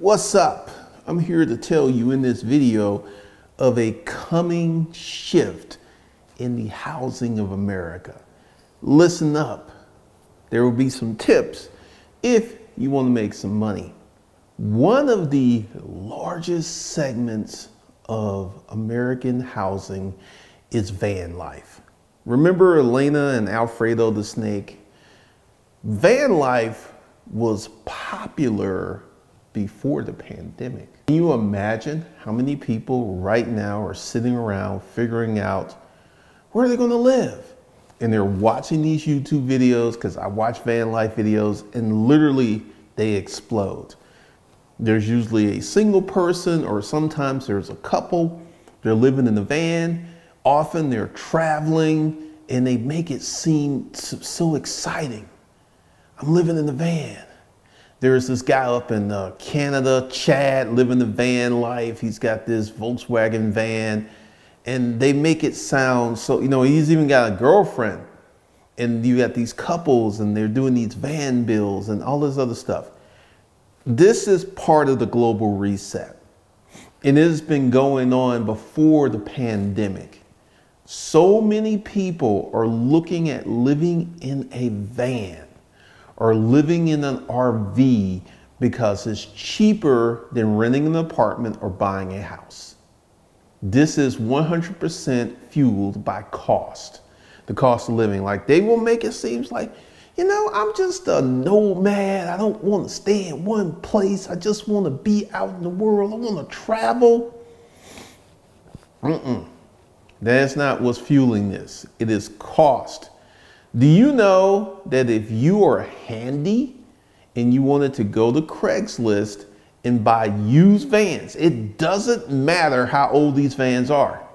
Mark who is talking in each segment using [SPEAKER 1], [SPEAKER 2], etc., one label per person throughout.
[SPEAKER 1] What's up? I'm here to tell you in this video of a coming shift in the housing of America. Listen up. There will be some tips if you want to make some money. One of the largest segments of American housing is van life. Remember Eliana and Alfredo the snake? Van life was popular before the pandemic. Can you imagine how many people right now are sitting around figuring out where are they're going to live? And they're watching these YouTube videos because I watch van life videos and literally they explode. There's usually a single person or sometimes there's a couple. They're living in the van. Often they're traveling and they make it seem so exciting. I'm living in the van. There's this guy up in uh, Canada, Chad, living the van life. He's got this Volkswagen van, and they make it sound so, you know, he's even got a girlfriend. And you got these couples, and they're doing these van bills and all this other stuff. This is part of the global reset. And it has been going on before the pandemic. So many people are looking at living in a van or living in an RV because it's cheaper than renting an apartment or buying a house. This is 100% fueled by cost, the cost of living. Like they will make it seems like, you know, I'm just a nomad. I don't want to stay in one place. I just want to be out in the world. I want to travel. Mm-mm. That's not what's fueling this. It is cost. Do you know that if you are handy and you wanted to go to Craigslist and buy used vans, it doesn't matter how old these vans are.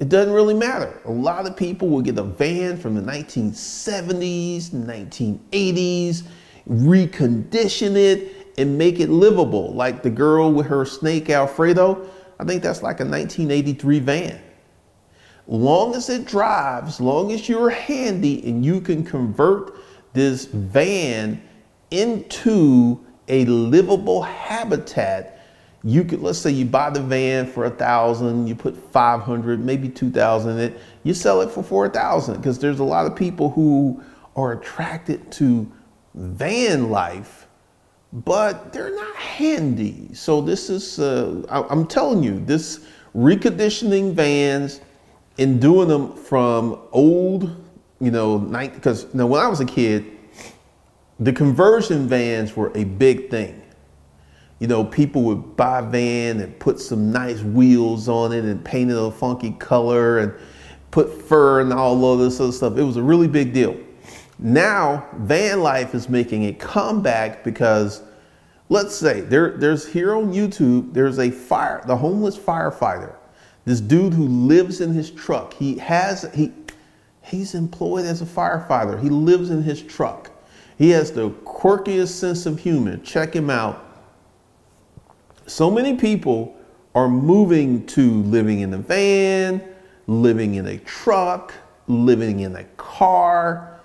[SPEAKER 1] It doesn't really matter. A lot of people will get a van from the 1970s, 1980s, recondition it, and make it livable. Like the girl with her snake Alfredo, I think that's like a 1983 van long as it drives, long as you're handy and you can convert this van into a livable habitat, you could, let's say you buy the van for a thousand, you put 500, maybe 2000 in it, you sell it for 4,000 because there's a lot of people who are attracted to van life, but they're not handy. So this is, uh, I, I'm telling you, this reconditioning vans, in doing them from old, you know, night because you know, when I was a kid, the conversion vans were a big thing. You know, people would buy a van and put some nice wheels on it and paint it a funky color and put fur and all of this other stuff. It was a really big deal. Now, van life is making a comeback because let's say there, there's here on YouTube, there's a fire, the homeless firefighter this dude who lives in his truck, he has, he, he's employed as a firefighter. He lives in his truck. He has the quirkiest sense of humor. Check him out. So many people are moving to living in a van, living in a truck, living in a car.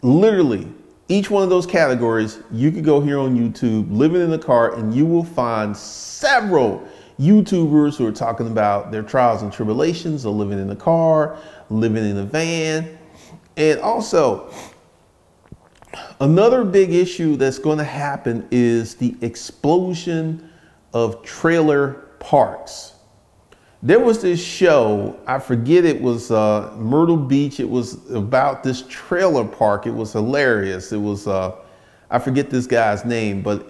[SPEAKER 1] Literally, each one of those categories, you could go here on YouTube, living in a car, and you will find several YouTubers who are talking about their trials and tribulations of living in a car, living in a van. And also, another big issue that's going to happen is the explosion of trailer parks. There was this show, I forget it was uh, Myrtle Beach. It was about this trailer park. It was hilarious. It was, uh, I forget this guy's name, but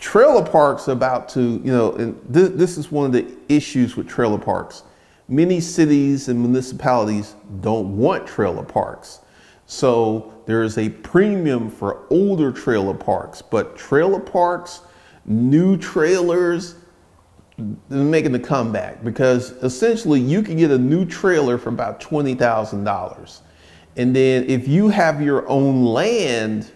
[SPEAKER 1] Trailer parks about to, you know, and th this is one of the issues with trailer parks. Many cities and municipalities don't want trailer parks. So there's a premium for older trailer parks, but trailer parks, new trailers, making the comeback because essentially you can get a new trailer for about $20,000. And then if you have your own land,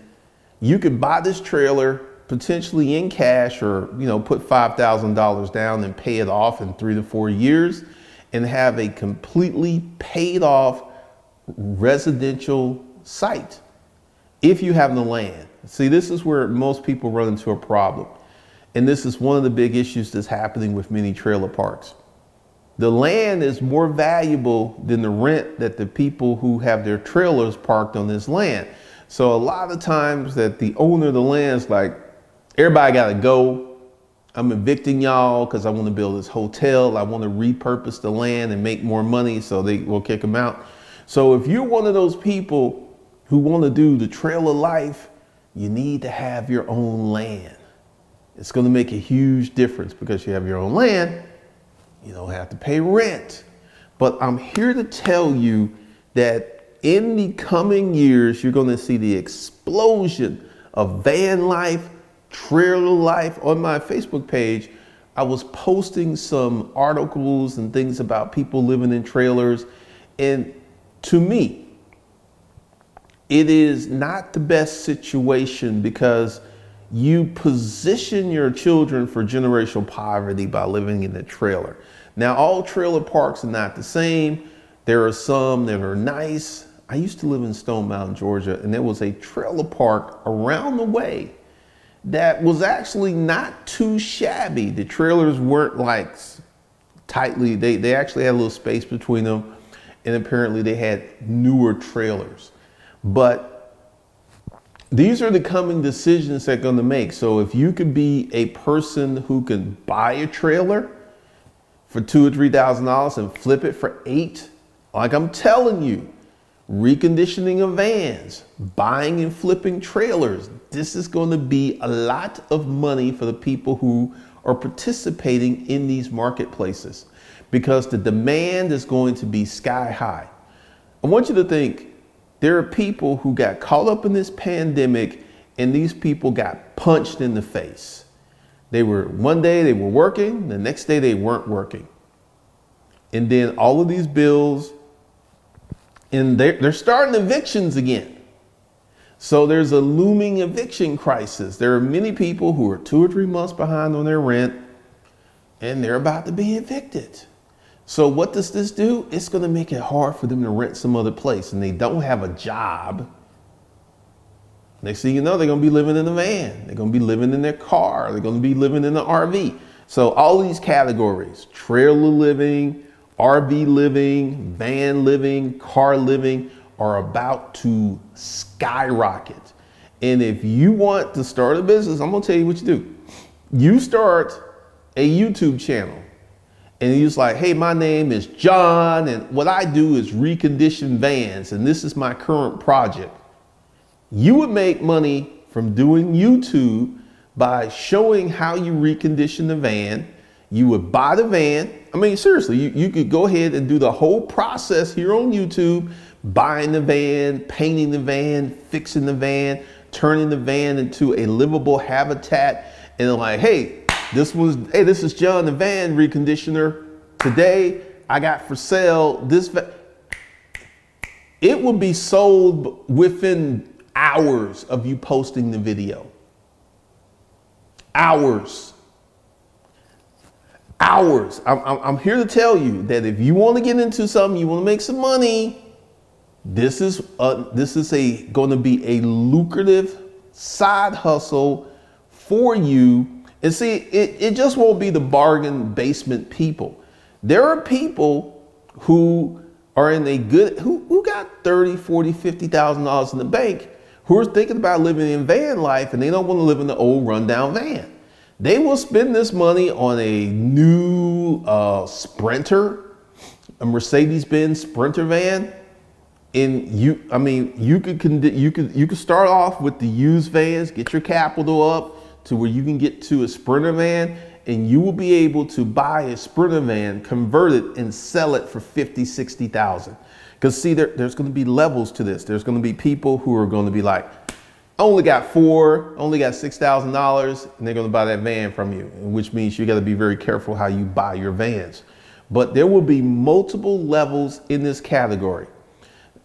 [SPEAKER 1] you could buy this trailer, potentially in cash or you know put $5,000 down and pay it off in 3 to 4 years and have a completely paid off residential site if you have the land. See, this is where most people run into a problem. And this is one of the big issues that's happening with many trailer parks. The land is more valuable than the rent that the people who have their trailers parked on this land. So a lot of times that the owner of the land is like, everybody got to go. I'm evicting y'all because I want to build this hotel. I want to repurpose the land and make more money so they will kick them out. So if you're one of those people who want to do the trail of life, you need to have your own land. It's going to make a huge difference because you have your own land. You don't have to pay rent. But I'm here to tell you that in the coming years, you're going to see the explosion of van life, trailer life. On my Facebook page, I was posting some articles and things about people living in trailers. And to me, it is not the best situation because you position your children for generational poverty by living in a trailer. Now, all trailer parks are not the same. There are some that are nice, I used to live in Stone Mountain, Georgia, and there was a trailer park around the way that was actually not too shabby. The trailers weren't like tightly, they, they actually had a little space between them, and apparently they had newer trailers. But these are the coming decisions that are going to make. So if you could be a person who can buy a trailer for two or three thousand dollars and flip it for eight, like I'm telling you, reconditioning of vans, buying and flipping trailers. This is going to be a lot of money for the people who are participating in these marketplaces because the demand is going to be sky high. I want you to think there are people who got caught up in this pandemic and these people got punched in the face. They were one day they were working, the next day they weren't working. And then all of these bills, and they're, they're starting evictions again. So there's a looming eviction crisis. There are many people who are two or three months behind on their rent and they're about to be evicted. So what does this do? It's going to make it hard for them to rent some other place and they don't have a job. Next thing you know, they're going to be living in a van. They're going to be living in their car. They're going to be living in an RV. So all these categories, trailer living, RV living, van living, car living are about to skyrocket. And if you want to start a business, I'm gonna tell you what you do. You start a YouTube channel and you're like, hey, my name is John, and what I do is recondition vans, and this is my current project. You would make money from doing YouTube by showing how you recondition the van. You would buy the van, I mean, seriously, you, you could go ahead and do the whole process here on YouTube, buying the van, painting the van, fixing the van, turning the van into a livable habitat. And like, hey, this was, hey, this is John the van reconditioner. Today, I got for sale this. Va- it will be sold within hours of you posting the video. Hours hours. I'm, I'm, here to tell you that if you want to get into something, you want to make some money, this is a, this is a going to be a lucrative side hustle for you. And see, it, it just won't be the bargain basement people. There are people who are in a good who, who got 30, 40, 50,000 dollars in the bank who are thinking about living in van life and they don't want to live in the old rundown van. They will spend this money on a new uh, Sprinter, a Mercedes-Benz Sprinter van. And you, I mean, you could you could you could start off with the used vans, get your capital up to where you can get to a Sprinter van, and you will be able to buy a Sprinter van, convert it, and sell it for 50, 60,000. Because see, there, there's going to be levels to this. There's going to be people who are going to be like, only got four, only got $6,000, and they're gonna buy that van from you, which means you gotta be very careful how you buy your vans. But there will be multiple levels in this category.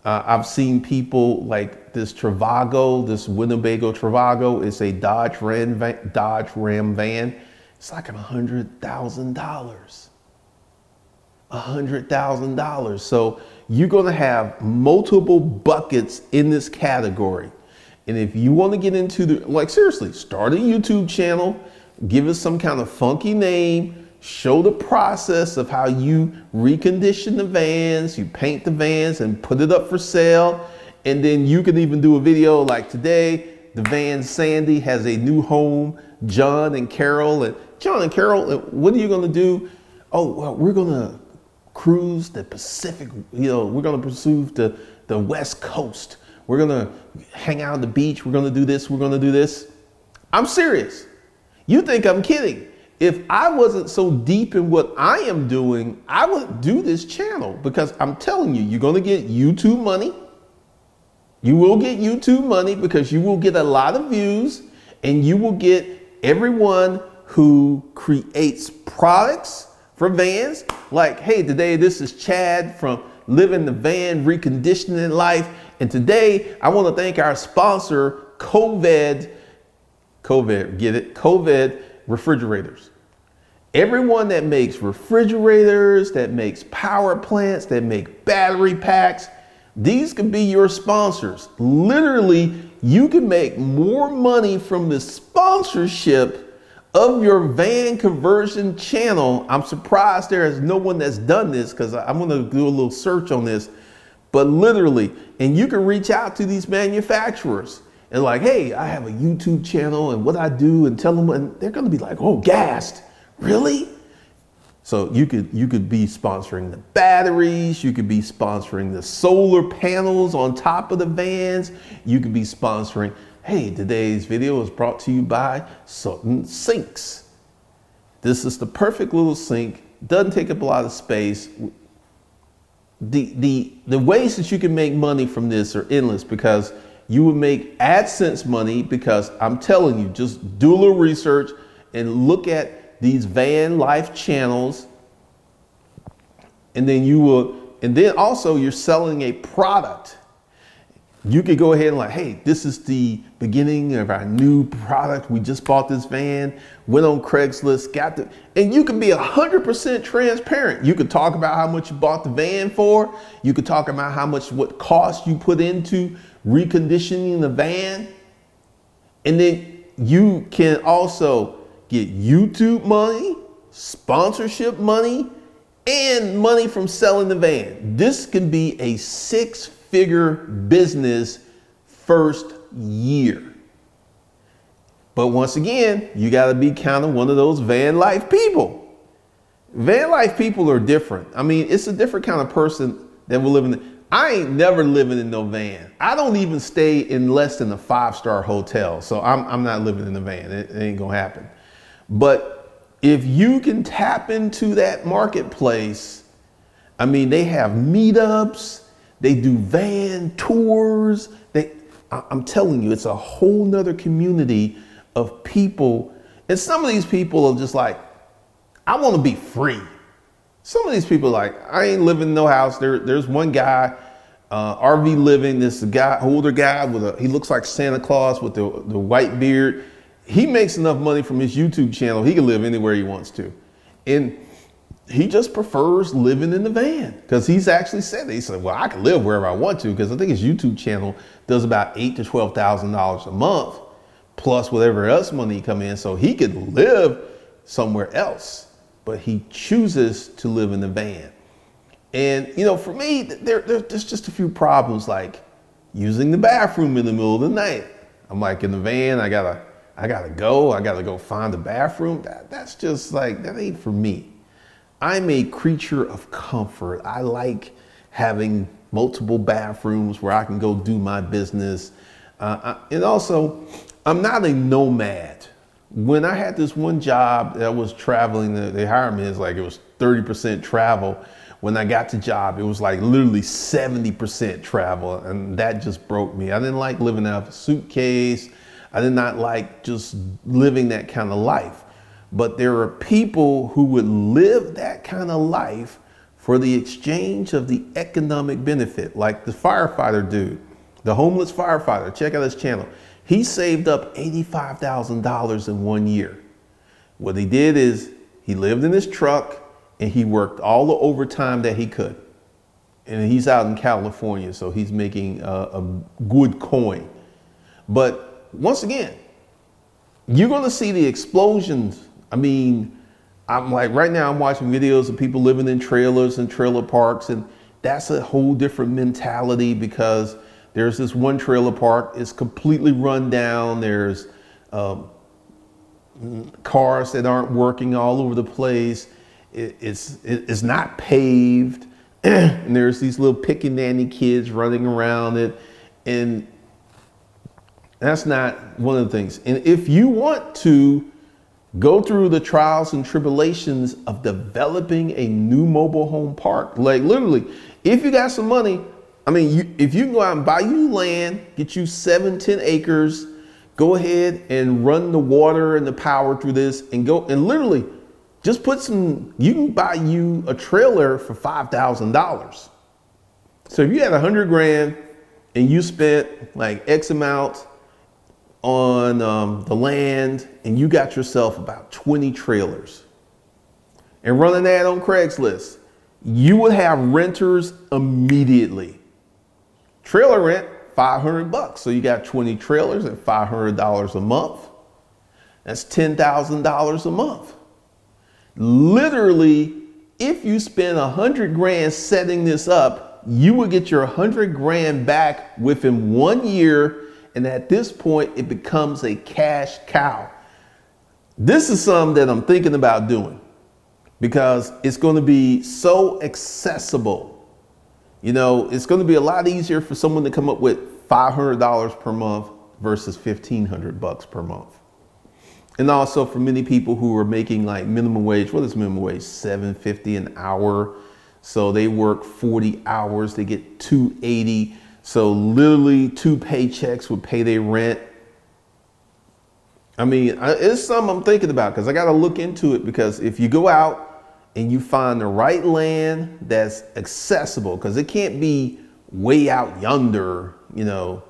[SPEAKER 1] Uh, I've seen people like this Travato, this Winnebago Travato, it's a Dodge Ram van, Dodge Ram van. It's like a hundred thousand dollars. A hundred thousand dollars. So you're gonna have multiple buckets in this category. And if you want to get into the, like, seriously, start a YouTube channel, give it some kind of funky name, show the process of how you recondition the vans, you paint the vans and put it up for sale. And then you can even do a video like today, the van Sandy has a new home, John and Carol. And John and Carol, uh, what are you going to do? Oh, well, we're going to cruise the Pacific, you know, we're going to pursue the, the West Coast. We're going to hang out on the beach. We're going to do this. We're going to do this. I'm serious. You think I'm kidding. If I wasn't so deep in what I am doing, I would do this channel because I'm telling you, you're going to get YouTube money. You will get YouTube money because you will get a lot of views and you will get everyone who creates products for vans. Like, hey, today this is Chad from Living the Van Reconditioning Life. And today I want to thank our sponsor, COVID, COVID, get it? COVID refrigerators. Everyone that makes refrigerators, that makes power plants, that make battery packs, these can be your sponsors. Literally, you can make more money from the sponsorship of your van conversion channel. I'm surprised there is no one that's done this because I'm going to do a little search on this but literally, and you can reach out to these manufacturers and like, hey, I have a YouTube channel and what I do and tell them, and they're gonna be like, oh, gassed, really? So you could you could be sponsoring the batteries, you could be sponsoring the solar panels on top of the vans, you could be sponsoring, hey, today's video is brought to you by Sutton Sinks. This is the perfect little sink, doesn't take up a lot of space the, the, the ways that you can make money from this are endless because you would make AdSense money because I'm telling you, just do a little research and look at these van life channels. And then you will, and then also you're selling a product you could go ahead and like, hey, this is the beginning of our new product. We just bought this van, went on Craigslist, got the, and you can be 100% transparent. You could talk about how much you bought the van for. You could talk about how much, what cost you put into reconditioning the van. And then you can also get YouTube money, sponsorship money, and money from selling the van. This can be a six figure business first year. But once again, you got to be kind of one of those van life people. Van life people are different. I mean, it's a different kind of person that will live in. I ain't never living in no van. I don't even stay in less than a five star hotel. So I'm, I'm not living in a van. It, it ain't going to happen. But if you can tap into that marketplace, I mean, they have meetups, they do van tours. They, I'm telling you, it's a whole nother community of people. And some of these people are just like, I want to be free. Some of these people like, I ain't living in no house. There, there's one guy, uh, RV living, this guy, older guy with a, he looks like Santa Claus with the, the white beard. He makes enough money from his YouTube channel. He can live anywhere he wants to. And he just prefers living in the van because he's actually said that. He said, "Well, I can live wherever I want to because I think his YouTube channel does about eight to twelve thousand dollars a month, plus whatever else money come in, so he could live somewhere else, but he chooses to live in the van." And you know, for me, there, there there's just a few problems like using the bathroom in the middle of the night. I'm like in the van, I gotta I gotta go, I gotta go find the bathroom. That that's just like that ain't for me. I'm a creature of comfort. I like having multiple bathrooms where I can go do my business. Uh, I, and also, I'm not a nomad. When I had this one job that was traveling, they hired me, it's like it was 30% travel. When I got the job, it was like literally 70% travel, and that just broke me. I didn't like living out of a suitcase. I did not like just living that kind of life. But there are people who would live that kind of life for the exchange of the economic benefit, like the firefighter dude, the homeless firefighter. Check out his channel. He saved up $85,000 in one year. What he did is he lived in his truck and he worked all the overtime that he could. And he's out in California, so he's making a, a good coin. But once again, you're going to see the explosions. I mean, I'm like right now I'm watching videos of people living in trailers and trailer parks and that's a whole different mentality because there's this one trailer park it's completely run down there's um, cars that aren't working all over the place it, it's it's not paved and there's these little picky nanny kids running around it and that's not one of the things. And if you want to go through the trials and tribulations of developing a new mobile home park. Like literally, if you got some money, I mean, you, if you can go out and buy you land, get you seven, 10 acres, go ahead and run the water and the power through this and go and literally just put some, you can buy you a trailer for $5,000. So if you had a hundred grand and you spent like X amount on um, the land and you got yourself about 20 trailers and running that on Craigslist, you would have renters immediately. Trailer rent, 500 bucks. So you got 20 trailers at $500 a month. That's $10,000 a month. Literally, if you spend a hundred grand setting this up, you would get your hundred grand back within one year and at this point, it becomes a cash cow. This is something that I'm thinking about doing because it's going to be so accessible. You know, it's going to be a lot easier for someone to come up with $500 per month versus 1500 bucks per month. And also for many people who are making like minimum wage, what is minimum wage? 750 an hour. So they work 40 hours, they get 280 so literally two paychecks would pay their rent. I mean, it's something I'm thinking about because I got to look into it because if you go out and you find the right land that's accessible, because it can't be way out yonder, you know,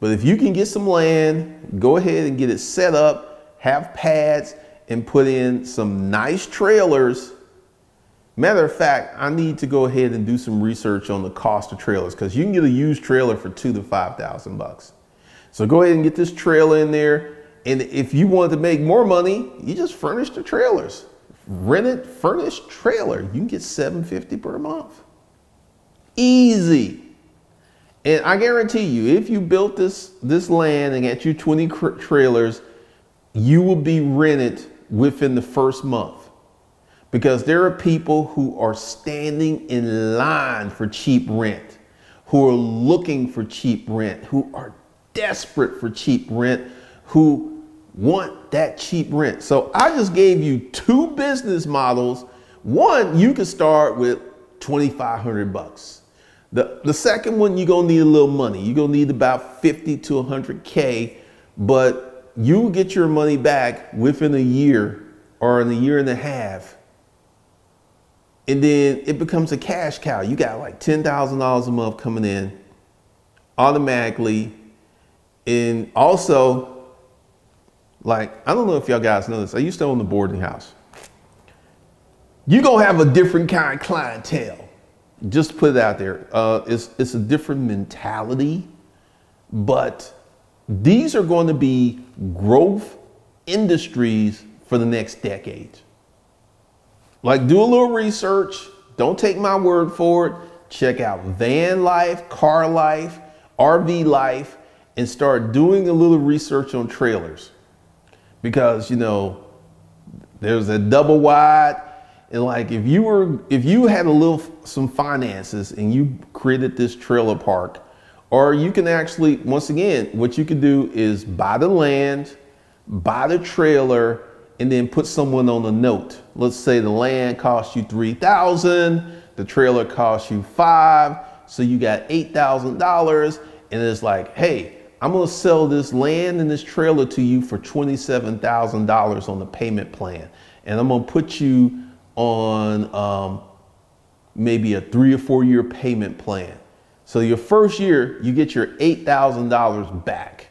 [SPEAKER 1] but if you can get some land, go ahead and get it set up, have pads, and put in some nice trailers Matter of fact, I need to go ahead and do some research on the cost of trailers because you can get a used trailer for two to 5,000 bucks. So go ahead and get this trailer in there. And if you want to make more money, you just furnish the trailers. Rented, furnished trailer. You can get 750 per month. Easy. And I guarantee you, if you built this, this land and got you 20 trailers, you will be rented within the first month because there are people who are standing in line for cheap rent, who are looking for cheap rent, who are desperate for cheap rent, who want that cheap rent. So I just gave you two business models. One, you can start with 2,500 bucks. The, the second one, you're gonna need a little money. You're gonna need about 50 to 100K, but you get your money back within a year or in a year and a half and then it becomes a cash cow. You got like $10,000 a month coming in automatically. And also, like, I don't know if y'all guys know this. I used to own the boarding house. You're going to have a different kind of clientele. Just put it out there. Uh, it's, it's a different mentality, but these are going to be growth industries for the next decade. Like do a little research. Don't take my word for it. Check out van life, car life, RV life, and start doing a little research on trailers. Because, you know, there's a double wide. And like if you were if you had a little some finances and you created this trailer park, or you can actually, once again, what you can do is buy the land, buy the trailer, and then put someone on a note. Let's say the land costs you 3000 the trailer costs you five, so you got $8,000 and it's like, hey, I'm gonna sell this land and this trailer to you for $27,000 on the payment plan. And I'm gonna put you on um, maybe a three or four year payment plan. So your first year, you get your $8,000 back.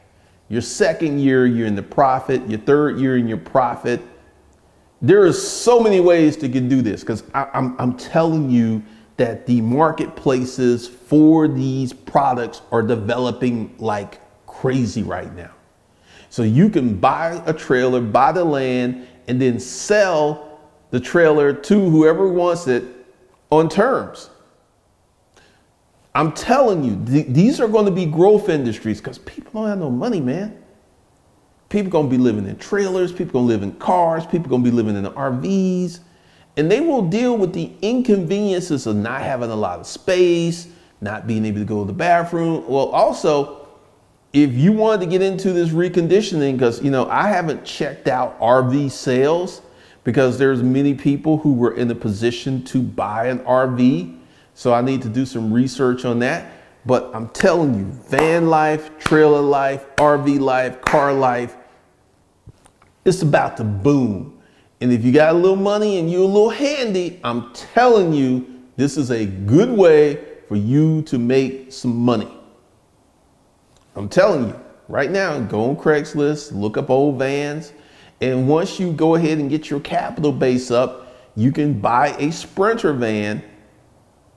[SPEAKER 1] Your second year, you're in the profit. Your third year, in your profit. There are so many ways to get, do this because I'm, I'm telling you that the marketplaces for these products are developing like crazy right now. So you can buy a trailer, buy the land, and then sell the trailer to whoever wants it on terms. I'm telling you, th- these are going to be growth industries because people don't have no money, man. People going to be living in trailers, people going to live in cars, people going to be living in RVs, and they will deal with the inconveniences of not having a lot of space, not being able to go to the bathroom. Well, also, if you wanted to get into this reconditioning, because you know, I haven't checked out RV sales because there's many people who were in a position to buy an RV. So I need to do some research on that. But I'm telling you, van life, trailer life, RV life, car life, it's about to boom. And if you got a little money and you're a little handy, I'm telling you, this is a good way for you to make some money. I'm telling you right now, go on Craigslist, look up old vans. And once you go ahead and get your capital base up, you can buy a Sprinter van,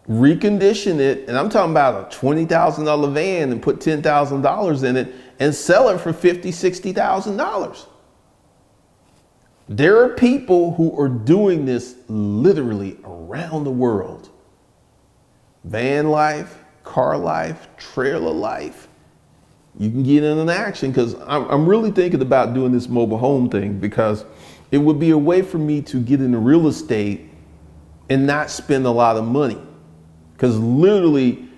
[SPEAKER 1] recondition it. And I'm talking about a $20,000 van and put $10,000 in it and sell it for $50,000, $60,000. There are people who are doing this literally around the world. Van life, car life, trailer life. You can get in an action because I'm, I'm really thinking about doing this mobile home thing because it would be a way for me to get into real estate and not spend a lot of money. Because literally,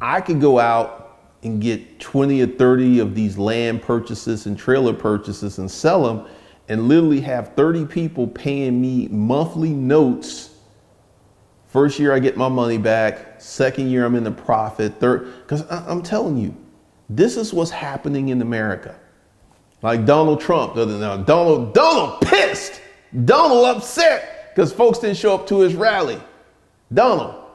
[SPEAKER 1] I could go out and get 20 or 30 of these land purchases and trailer purchases and sell them and literally have 30 people paying me monthly notes. First year I get my money back. Second year I'm in the profit. Third, because I'm telling you, this is what's happening in America. Like Donald Trump, Donald, Donald pissed, Donald upset because folks didn't show up to his rally. Donald,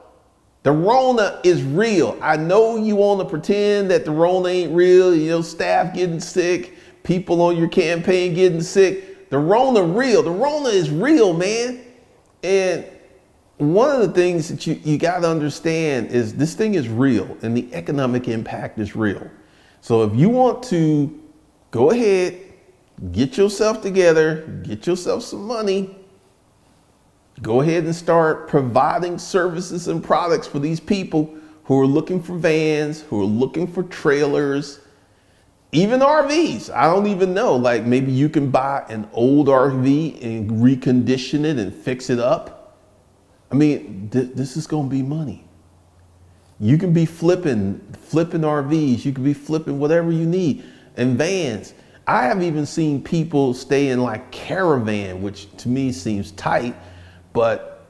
[SPEAKER 1] the Rona is real. I know you want to pretend that the Rona ain't real. You know, staff getting sick people on your campaign getting sick. The Rona real. The Rona is real, man. And one of the things that you, you got to understand is this thing is real and the economic impact is real. So if you want to go ahead, get yourself together, get yourself some money, go ahead and start providing services and products for these people who are looking for vans, who are looking for trailers, even RVs. I don't even know. Like maybe you can buy an old RV and recondition it and fix it up. I mean, th this is going to be money. You can be flipping, flipping RVs. You can be flipping whatever you need and vans. I have even seen people stay in like caravan, which to me seems tight, but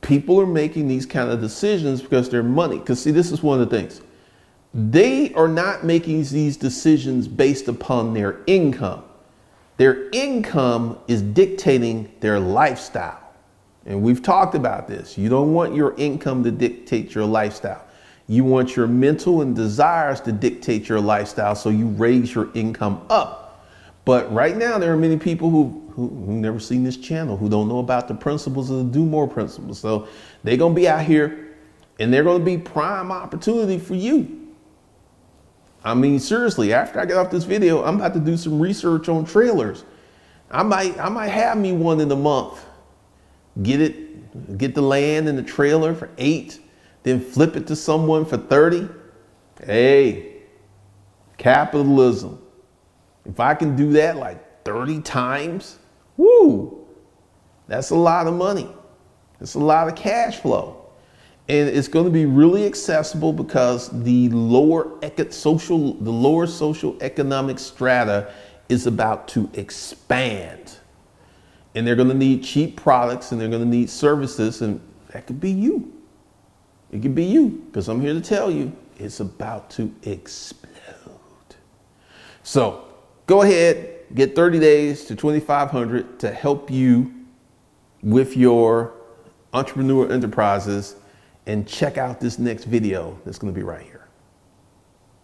[SPEAKER 1] people are making these kind of decisions because they're money. Because see, this is one of the things they are not making these decisions based upon their income. Their income is dictating their lifestyle. And we've talked about this. You don't want your income to dictate your lifestyle. You want your mental and desires to dictate your lifestyle, so you raise your income up. But right now, there are many people who, who, who never seen this channel, who don't know about the principles of the do more principles. So they're to be out here and they're to be prime opportunity for you I mean, seriously, after I get off this video, I'm about to do some research on trailers. I might, I might have me one in a month. Get it, get the land and the trailer for eight, then flip it to someone for 30. Hey, capitalism. If I can do that like 30 times, woo, that's a lot of money. It's a lot of cash flow. And it's going to be really accessible because the lower social the lower social economic strata is about to expand. And they're going to need cheap products and they're going to need services and that could be you. It could be you because i'm here to tell you it's about to explode. So go ahead get 30 days to 2500 to help you with your entrepreneur enterprises and check out this next video that's going to be right here.